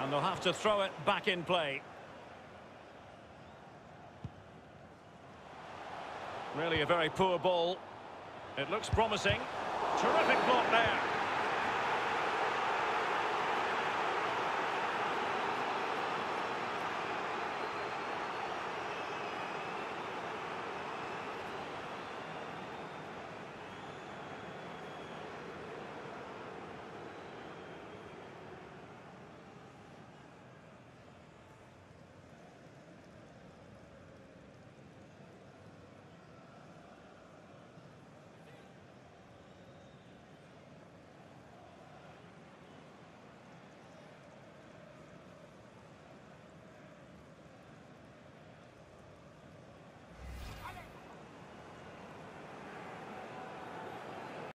And they'll have to throw it back in play. Really a very poor ball. It looks promising. Terrific block there.